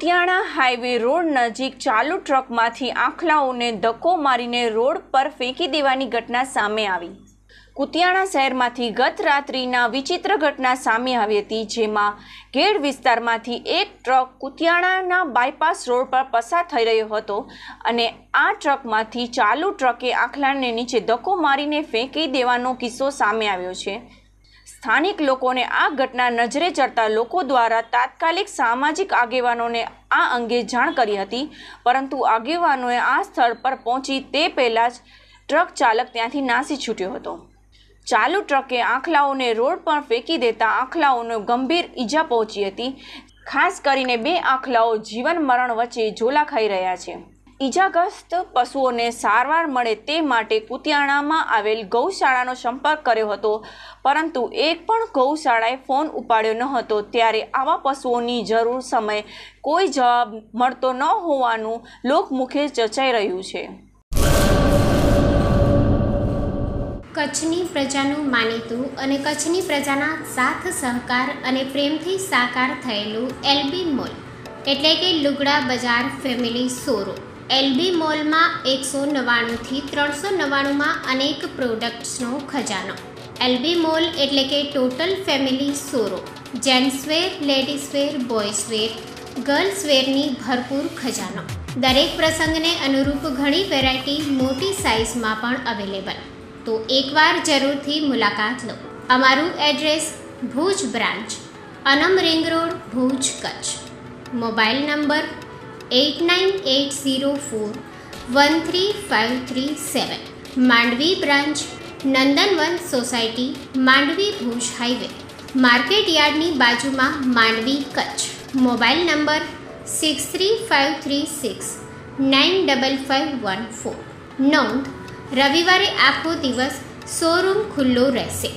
Kutiyana highway road નજીક ચાલુ ટ્રકમાંથી આખલાઓને ધક્કો મારીને રોડ પર ફેંકી દેવાની ઘટના સામે આવી. કુતિયાણા શહેરમાંથી ગત રાત્રિના વિચિત્ર ઘટના સામે આવી હતી, જેમાં ગેડ વિસ્તારમાંથી એક ટ્રક કુતિયાણાના બાયપાસ રોડ પર પસાર થઈ રહ્યો હતો અને આ ટ્રકમાંથી ચાલુ ટ્રકે આખલાને નીચે ધક્કો મારીને ફેંકી દેવાનો કિસ્સો સામે આવ્યો છે. સ્થાનિક લોકોને આ ઘટના નજરે ચડતા લોકો દ્વારા તાત્કાલિક સામાજિક આગેવાનોને આ અંગે જાણ કરી હતી. પરંતુ આગેવાનોએ આ સ્થળ પર પહોંચી તે પહેલાં જ ટ્રક ચાલક ત્યાંથી નાસી છૂટ્યો હતો. ચાલુ ટ્રકે આંખલાઓને રોડ પર ફેંકી દેતા આંખલાઓને ગંભીર ઈજા પહોંચી હતી. ખાસ કરીને બે આંખલાઓ જીવન મરણ વચ્ચે ઝોલા ખાઈ રહ્યા છે. ઈજાગ્રસ્ત પશુઓને સારવાર મળે તે માટે કુતિયાણામાં આવેલ ગૌશાળાનો સંપર્ક કર્યો હતો. પરંતુ એક પણ ગૌશાળાએ ફોન ઉપાડ્યો ન હતો. ત્યારે આવા પશુઓની જરૂર સમયે કોઈ જવાબ મળતો ન હોવાનું લોકમુખે ચર્ચાઈ રહ્યું છે. કચ્છની પ્રજાનું માનીતું અને કચ્છની પ્રજાના સાથ, સહકાર અને પ્રેમથી સાકાર થયેલું એલબી મોલ, એટલે કે લુગડા બજાર ફેમિલી શોરૂમ. એલબી મોલમાં એકસો નવ્વાણુંથી ત્રણસો નવ્વાણુંમાં અનેક પ્રોડક્ટ્સનો ખજાનો. એલબી મોલ એટલે કે total family sorrow. Gents wear ladies wear boys wear ગર્લ્સવેરની ભરપૂર ખજાનો. દરેક પ્રસંગને અનુરૂપ ઘણી વેરાયટી મોટી સાઇઝમાં પણ અવેલેબલ. તો એકવાર જરૂરથી મુલાકાત લો. અમારું address Bhuj branch, Anam ring road, Bhuj Kutch. Mobile number eight nine eight zero four one three five three seven Mandvi branch, Nandanvan society, Mandvi Bhuj highway. Market યાર્ડની બાજુમાં Mandvi Kutch. Mobile number six three five three six nine double five one four નોંધ, રવિવારે આખો દિવસ showroom ખુલ્લો રહેશે.